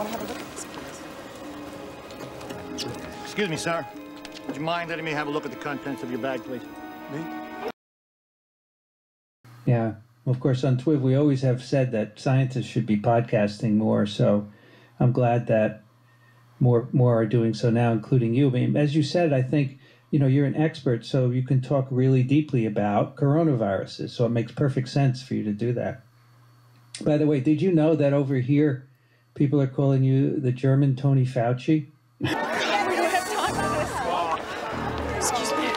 Want to have a look at this, please? Excuse me, sir. Would you mind letting me have a look at the contents of your bag, please? Me? Yeah. Of course, on TWIV, we always have said that scientists should be podcasting more. So I'm glad that more more are doing so now, including you. I mean, as you said, I think you know you're an expert, so you can talk really deeply about coronaviruses. So it makes perfect sense for you to do that. By the way, did you know that over here, people are calling you the German Tony Fauci? We don't have time for this. Excuse me.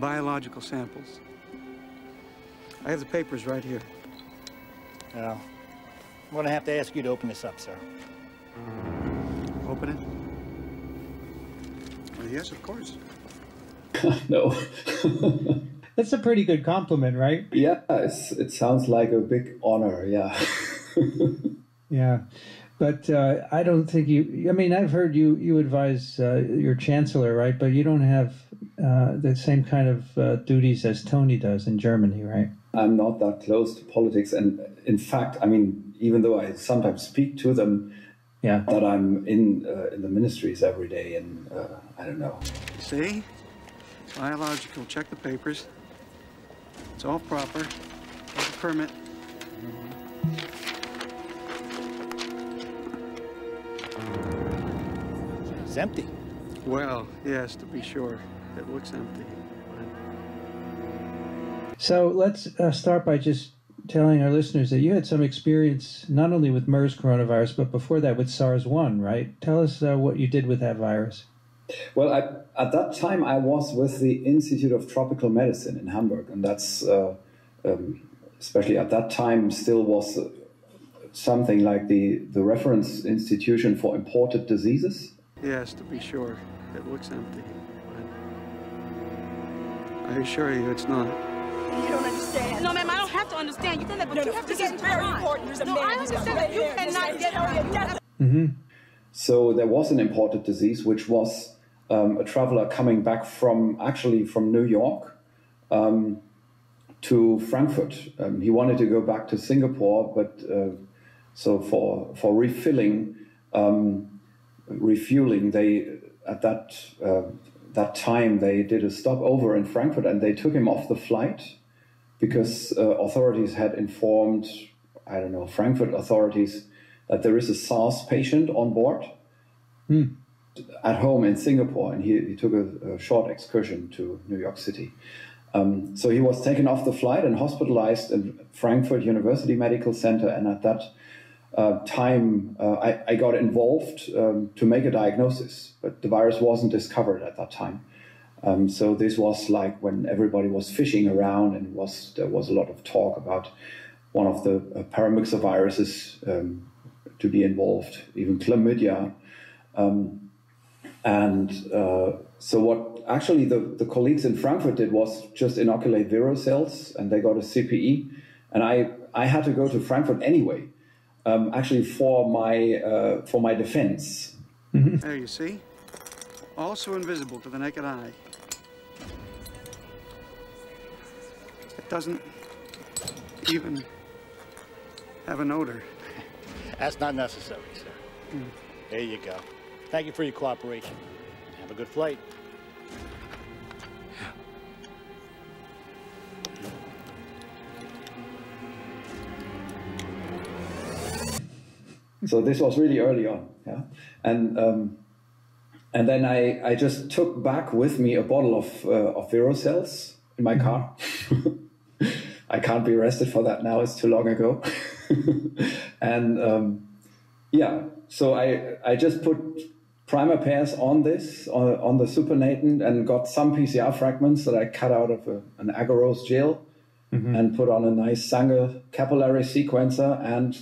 Biological samples. I have the papers right here. Well, I'm going to have to ask you to open this up, sir. Open it? Well, yes, of course. no. That's a pretty good compliment, right? yeah, it's, it sounds like a big honor. Yeah. Yeah, but uh, I don't think you. I mean, I've heard you you advise uh, your chancellor, right? But you don't have uh, the same kind of uh, duties as Tony does in Germany, right? I'm not that close to politics, and in fact, I mean, even though I sometimes speak to them, Yeah. that I'm in uh, in the ministries every day, and uh, I don't know. See? Biological. Check the papers. It's all proper. There's a permit. It's empty. Well, yes, to be sure. It looks empty. So let's uh, start by just telling our listeners that you had some experience not only with MERS coronavirus, but before that with SARS one, right? Tell us uh, what you did with that virus. Well, I, at that time, I was with the Institute of Tropical Medicine in Hamburg, and that's uh, um, especially at that time still was uh, something like the, the reference institution for imported diseases. Yes, to be sure. It looks empty. I assure you it's not. You don't understand. No, ma'am, I don't have to understand. You can, but No, you no, have to this get is very time. important. There's a no, man I understand that you red hair. This cannot get carrying time. death. Mm-hmm. So there was an imported disease, which was um, a traveler coming back from actually from New York um, to Frankfurt. Um, he wanted to go back to Singapore, but uh, so for for refilling, um, refueling, they at that uh, that time they did a stopover in Frankfurt and they took him off the flight because uh, authorities had informed I don't know Frankfurt authorities that there is a SARS patient on board at home in Singapore, and he, he took a, a short excursion to New York City. Um, so he was taken off the flight and hospitalized in Frankfurt University Medical Center. And at that uh, time, uh, I, I got involved um, to make a diagnosis, but the virus wasn't discovered at that time. Um, so this was like when everybody was fishing around, and was there was a lot of talk about one of the uh, paramyxoviruses um, to be involved, even chlamydia. Um, and uh, so what actually the, the colleagues in Frankfurt did was just inoculate vero cells, and they got a CPE. And I, I had to go to Frankfurt anyway, um, actually for my uh, for my defense. There you see. Also invisible to the naked eye. It doesn't even have an odor. That's not necessary, sir. There you go. Thank you for your cooperation. Have a good flight. So this was really early on, yeah. And um, and then I, I just took back with me a bottle of uh, of Vero cells in my car. I can't be arrested for that now; it's too long ago. and um, yeah, so I I just put primer pairs on this on, on the supernatant and got some PCR fragments that I cut out of a, an agarose gel mm-hmm. and put on a nice Sanger capillary sequencer and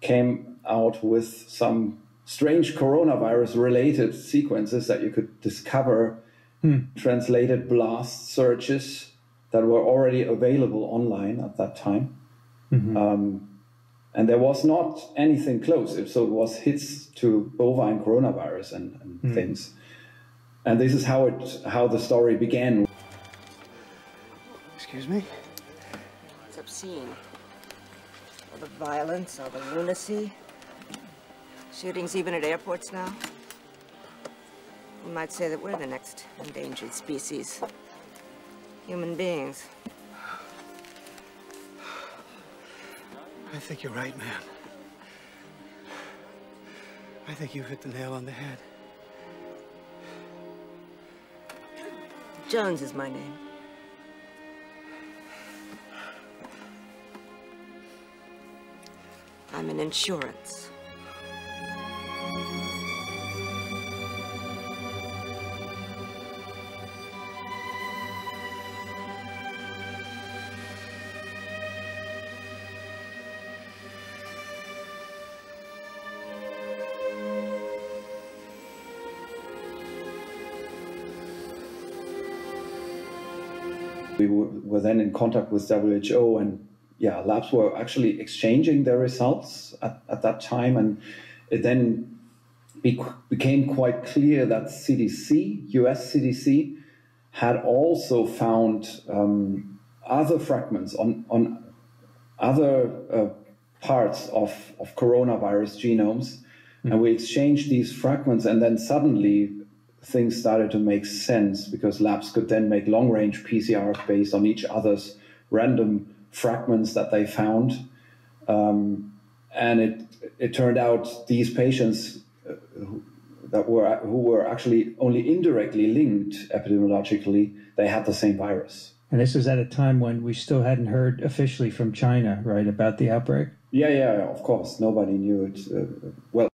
came out with some strange coronavirus related sequences that you could discover hmm. translated blast searches that were already available online at that time. Mm-hmm. Um, and there was not anything close. So it was hits to bovine coronavirus and, and hmm. things. And this is how it how the story began. Excuse me? It's obscene. All the violence, all the lunacy. Shootings even at airports now. You might say that we're the next endangered species. Human beings. I think you're right, man. I think you hit the nail on the head. Jones is my name. I'm in insurance. We were, then in contact with WHO, and yeah, labs were actually exchanging their results at, at that time, and it then be, became quite clear that CDC, US CDC, had also found um, other fragments on, on other uh, parts of, of coronavirus genomes. And we exchanged these fragments, and then suddenly things started to make sense because labs could then make long range PCRs based on each other's random fragments that they found. Um, and it, it turned out these patients uh, who, that were, who were actually only indirectly linked epidemiologically, they had the same virus. And this was at a time when we still hadn't heard officially from China, right, about the outbreak? Yeah, yeah, of course. Nobody knew it. Uh, well,